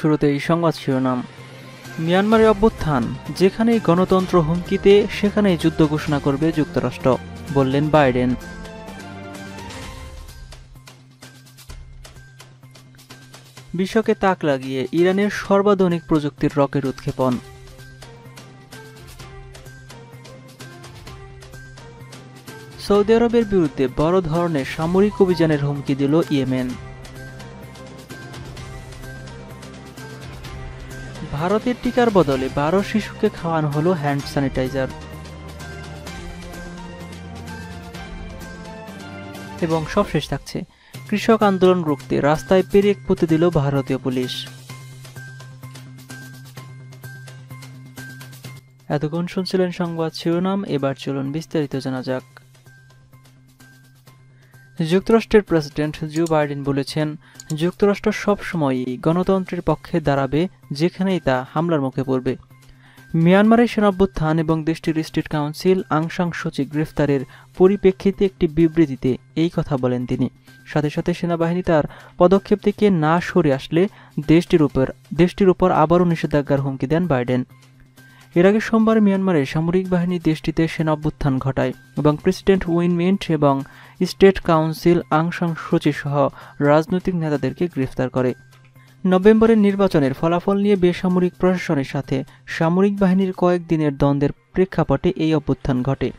শুরুতেই সংবাদ শিরোনাম। মিয়ানমারের অভ্যুত্থান, যেখানেই গণতন্ত্র হুমকিতে, সেখানেই যুদ্ধ ঘোষণা করবে যুক্তরাষ্ট্র, বললেন বাইডেন। বিশ্বকে তাক লাগিয়ে ইরানের সর্বাধুনিক প্রযুক্তির রকেট উৎক্ষেপণ। সৌদি আরবের বিরুদ্ধে বড় ধরনের সামরিক অভিযানের হুমকি দিল ইয়েমেন। ভারতের টিকার বদলে বারো শিশুকে খাওয়ানো হলো হ্যান্ড স্যানিটাইজার। এবং সবশেষ থাকছে, কৃষক আন্দোলন রুখতে রাস্তায় পেরেক পুঁতে দিল ভারতীয় পুলিশ। এতক্ষণ শুনছিলেন সংবাদ শিরোনাম, এবার চলুন বিস্তারিত জানা যাক। যুক্তরাষ্ট্রের প্রেসিডেন্ট জো বাইডেন বলেছেন, যুক্তরাষ্ট্র সবসময়ই গণতন্ত্রের পক্ষে দাঁড়াবে, যেখানেই তা হামলার মুখে পড়বে। মিয়ানমারের সেনাভ্যুত্থান এবং দেশটির স্টেট কাউন্সিল আংসাং সূচি গ্রেফতারের পরিপ্রেক্ষিতে একটি বিবৃতিতে এই কথা বলেন তিনি। সাথে সাথে সেনাবাহিনী তার পদক্ষেপ থেকে না সরে আসলে দেশটির উপর দেশটির উপর আবারও নিষেধাজ্ঞার হুমকি দেন বাইডেন। এর আগে সোমবার মিয়ানমারের সামরিক বাহিনী দেশটিতে সেনা অভ্যুত্থান ঘটায় এবং প্রেসিডেন্ট উইন মিন্ট এবং state council Aung San Suu Kyi সহ রাজনৈতিক নেতাদেরকে গ্রেফতার করে। নভেম্বরের নির্বাচনের ফলাফল নিয়ে বেসামরিক প্রশাসনের সাথে সামরিক বাহিনীর কয়েকদিনের দ্বন্দ্বের প্রেক্ষাপটে এই অভ্যুত্থান ঘটে।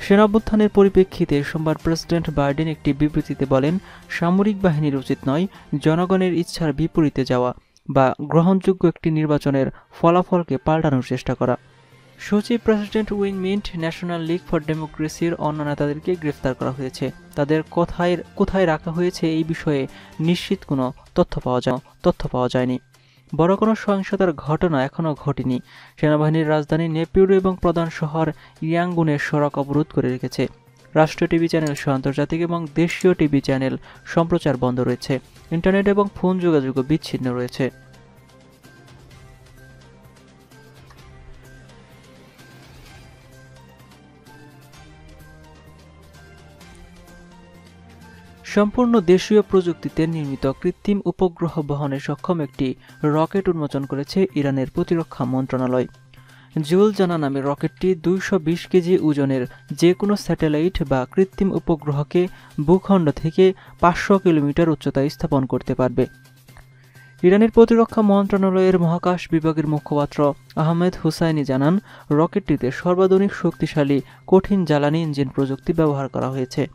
সেনা অভ্যুত্থানের পরিপ্রেক্ষিতে সোমবার প্রেসিডেন্ট বাইডেন একটি বিবৃতিতে বলেন, সামরিক বাহিনীর উচিত নয়, জনগণের ইচ্ছার বিপরীতে যাওয়া। বা গ্রহণযোগ্য একটি নির্বাচনের ফলাফলকে পাল্টানোর চেষ্টা করা। সচিব president Win Myint National League for ডেমোক্রেসির অন্য নেতাদেরকে গ্রেফতার করা হয়েছে। তাদের কোথায় কোথায় রাখা হয়েছে এই বিষয়ে নিশ্চিত কোনো তথ্য পাওয়া যায়, তথ্য পাওয়া যায়নি। বড় কোনো সহিংসতার ঘটনা এখনও ঘটেনি। সেনাবাহিনীর রাজধানী নেপিউর এবং প্রধান শহর ইয়াঙ্গুনের সড়ক অবরোধ করে রেখেছে। রাষ্ট্রীয় টিভি চ্যানেল সহ আন্তর্জাতিক এবং দেশীয় টিভি চ্যানেল সম্প্রচার বন্ধ রয়েছে। ইন্টারনেট এবং ফোন যোগাযোগও বিচ্ছিন্ন রয়েছে। সম্পূর্ণ দেশীয় প্রযুক্তিতে নির্মিত কৃত্রিম উপগ্রহ বহনে সক্ষম একটি রকেট উন্মোচন করেছে ইরানের প্রতিরক্ষা মন্ত্রণালয়। জুল জানা নামে রকেটটি দুইশো বিশ কেজি ওজনের যে কোনো স্যাটেলাইট বা কৃত্রিম উপগ্রহকে ভূখণ্ড থেকে পাঁচশো কিলোমিটার উচ্চতায় স্থাপন করতে পারবে। ইরানের প্রতিরক্ষা মন্ত্রণালয়ের মহাকাশ বিভাগের মুখপাত্র আহমেদ হুসাইনি জানান, রকেটটিতে সর্বাধুনিক শক্তিশালী কঠিন জ্বালানি ইঞ্জিন প্রযুক্তি ব্যবহার করা হয়েছে।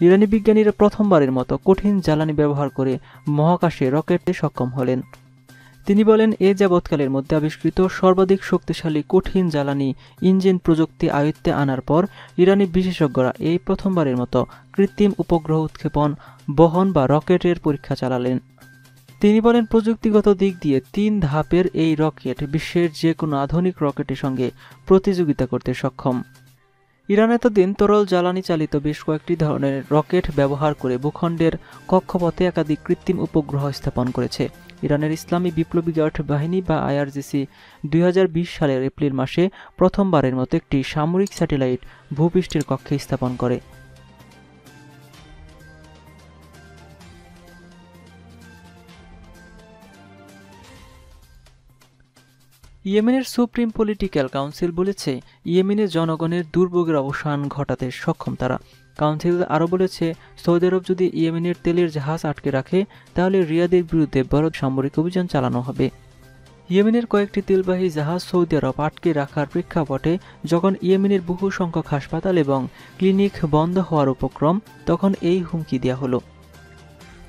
ইরানি বিজ্ঞানীরা প্রথমবারের মতো কঠিন জ্বালানি ব্যবহার করে মহাকাশে রকেটে সক্ষম হলেন। তিনি বলেন, এ যাবৎকালের মধ্যে আবিষ্কৃত সর্বাধিক শক্তিশালী কঠিন জ্বালানি ইঞ্জিন প্রযুক্তি আয়ত্তে আনার পর ইরানি বিশেষজ্ঞরা এই প্রথমবারের মতো কৃত্রিম উপগ্রহ উৎক্ষেপণ, বহন বা রকেটের পরীক্ষা চালালেন। তিনি বলেন, প্রযুক্তিগত দিক দিয়ে তিন ধাপের এই রকেট বিশ্বের যে কোনো আধুনিক রকেটের সঙ্গে প্রতিযোগিতা করতে সক্ষম। ইরান এতদিন তরল জ্বালানি চালিত বেশ কয়েকটি ধরনের রকেট ব্যবহার করে ভূখণ্ডের কক্ষপথে একাধিক কৃত্রিম উপগ্রহ স্থাপন করেছে। ইরানের ইসলামী বিপ্লবী গার্ড বাহিনী বা আইআরজিসি দুই হাজার বিশ সালের এপ্রিল মাসে প্রথমবারের মতো একটি সামরিক স্যাটেলাইট ভূপৃষ্ঠের কক্ষে স্থাপন করে। ইয়েমেনের সুপ্রিম পলিটিক্যাল কাউন্সিল বলেছে ইয়েমেনের জনগণের দুর্ভোগের অবসান ঘটাতে সক্ষম তারা। কাউন্সিল আরও বলেছে, সৌদি আরব যদি ইয়েমেনের তেলের জাহাজ আটকে রাখে, তাহলে রিয়াদের বিরুদ্ধে বড় সামরিক অভিযান চালানো হবে। ইয়েমেনের কয়েকটি তেলবাহী জাহাজ সৌদি আরব আটকে রাখার প্রেক্ষাপটে যখন ইয়েমেনের বহু সংখ্যক হাসপাতাল এবং ক্লিনিক বন্ধ হওয়ার উপক্রম, তখন এই হুমকি দেওয়া হলো।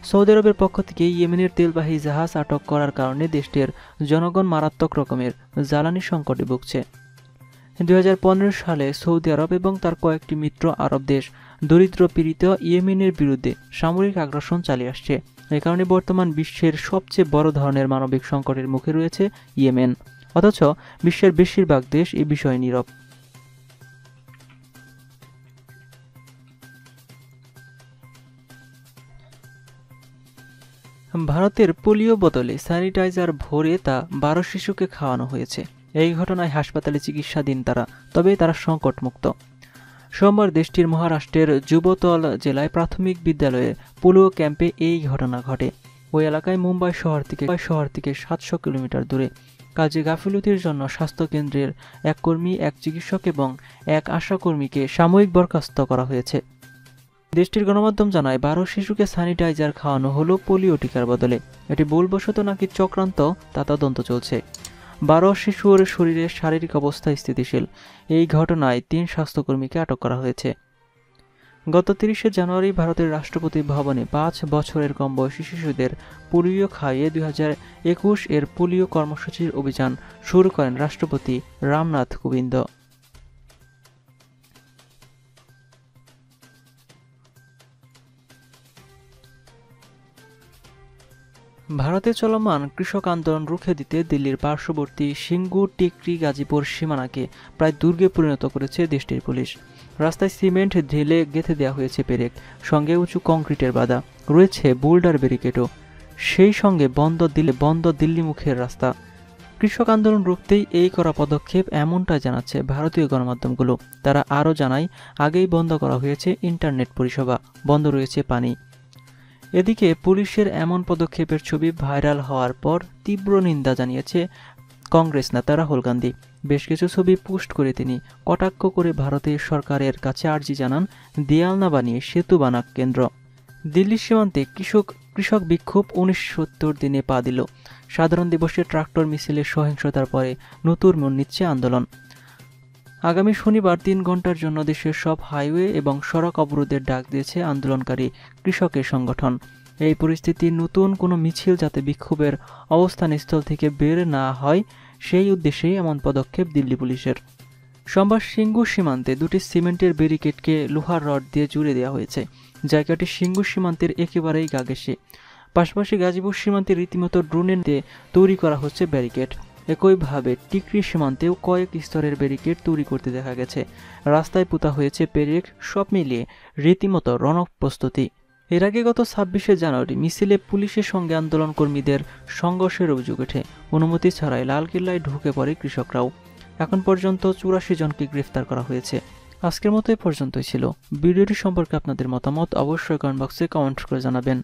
সৌদি আরবের পক্ষ থেকে ইয়েমেনের তেলবাহী জাহাজ আটক করার কারণে দেশটির জনগণ মারাত্মক রকমের জ্বালানি সংকটে ভুগছে। দুই হাজার পনেরো সালে সৌদি আরব এবং তার কয়েকটি মিত্র আরব দেশ দরিদ্র পীড়িত ইয়েমেনের বিরুদ্ধে সামরিক আগ্রাসন চালিয়ে আসছে। এ কারণে বর্তমান বিশ্বের সবচেয়ে বড় ধরনের মানবিক সংকটের মুখে রয়েছে ইয়েমেন। অথচ বিশ্বের বেশিরভাগ দেশ এ বিষয়ে নীরব। ভারতের পোলিও বোতলে স্যানিটাইজার ভরে তা বারো শিশুকে খাওয়ানো হয়েছে। এই ঘটনায় হাসপাতালে চিকিৎসাধীন তারা, তবে তারা সংকটমুক্ত। সোমবার দেশটির মহারাষ্ট্রের যুবতল জেলায় প্রাথমিক বিদ্যালয়ে পোলিও ক্যাম্পে এই ঘটনা ঘটে। ওই এলাকায় মুম্বাই শহর থেকে শহর থেকে সাতশো কিলোমিটার দূরে। কাজে গাফিলতির জন্য স্বাস্থ্যকেন্দ্রের এক কর্মী, এক চিকিৎসক এবং এক আশাকর্মীকে সাময়িক বরখাস্ত করা হয়েছে। দেশটির গণমাধ্যম জানায়, বারো শিশুকে স্যানিটাইজার খাওয়ানো হলো পোলিও টিকার বদলে। এটি ভুলবশত নাকি চক্রান্ত, তা তদন্ত চলছে। বারো শিশুর শরীরের শারীরিক অবস্থা স্থিতিশীল। এই ঘটনায় তিন স্বাস্থ্যকর্মীকে আটক করা হয়েছে। গত তিরিশে জানুয়ারি ভারতের রাষ্ট্রপতি ভবনে পাঁচ বছরের কম বয়সী শিশুদের পোলিও খাইয়ে দুই হাজার একুশ এর পোলিও কর্মসূচির অভিযান শুরু করেন রাষ্ট্রপতি রামনাথ কোবিন্দ। ভারতে চলমান কৃষক আন্দোলন রুখে দিতে দিল্লির পার্শ্ববর্তী সিঙ্গু, টিকরি, গাজীপুর সীমানাকে প্রায় দুর্গে পরিণত করেছে দেশটির পুলিশ। রাস্তায় সিমেন্ট, ঢেলে গেঁথে দেওয়া হয়েছে পেরেক, সঙ্গে উঁচু কংক্রিটের বাধা, রয়েছে বোল্ডার ব্যারিকেডও। সেই সঙ্গে বন্ধ দিলে বন্ধ দিল্লি মুখের রাস্তা। কৃষক আন্দোলন রুখতেই এই করা পদক্ষেপ এমনটা জানাচ্ছে ভারতীয় গণমাধ্যমগুলো। তারা আরও জানায়, আগেই বন্ধ করা হয়েছে ইন্টারনেট পরিষেবা, বন্ধ রয়েছে পানি। এদিকে পুলিশের এমন পদক্ষেপের ছবি ভাইরাল হওয়ার পর তীব্র নিন্দা জানিয়েছে কংগ্রেস নেতা রাহুল গান্ধী। বেশ কিছু ছবি পোস্ট করে তিনি কটাক্ষ করে ভারতের সরকারের কাছে আর্জি জানান দেয়াল না বানিয়ে সেতু বানাক কেন্দ্র। দিল্লি সীমান্তে কৃষক কৃষক বিক্ষোভ উনিশসত্তর দিনে পা দিল। সাধারণ দিবসে ট্রাক্টর মিছিলের সহিংসতার পরে নতুন মন নিচ্ছে আন্দোলন। আগামী শনিবার তিন ঘণ্টার জন্য দেশের সব হাইওয়ে এবং সড়ক অবরোধের ডাক দিয়েছে আন্দোলনকারী কৃষকের সংগঠন। এই পরিস্থিতি নতুন কোনো মিছিল যাতে বিক্ষোভের অবস্থানস্থল থেকে বের না হয়, সেই উদ্দেশ্যেই এমন পদক্ষেপ দিল্লি পুলিশের। সোমবার সিঙ্গু সীমান্তে দুটি সিমেন্টের ব্যারিকেডকে লোহার রড দিয়ে জুড়ে দেওয়া হয়েছে। জায়গাটি সিঙ্গু সীমান্তের একেবারেই গা পাশাপাশি গাজীপুর সীমান্তে রীতিমতো ড্রোনের দিয়ে তৈরি করা হচ্ছে ব্যারিকেড। একইভাবে টিকরি সীমান্তেও কয়েক স্তরের ব্যারিকেড তৈরি করতে দেখা গেছে। রাস্তায় পোতা হয়েছে পেরেক সব মিলিয়ে রীতিমতো রণক প্রস্তুতি। এর আগে গত ছাব্বিশে জানুয়ারি মিছিলে পুলিশের সঙ্গে আন্দোলন কর্মীদের সংঘর্ষের অভিযোগ ওঠে। অনুমতি ছাড়াই লালকিল্লায় ঢুকে পড়ে কৃষকরাও। এখন পর্যন্ত চুরাশি জনকে গ্রেফতার করা হয়েছে। আজকের মতো এ পর্যন্তই ছিল। ভিডিওটি সম্পর্কে আপনাদের মতামত অবশ্যই কমেন্ট বক্সে কমেন্ট করে জানাবেন।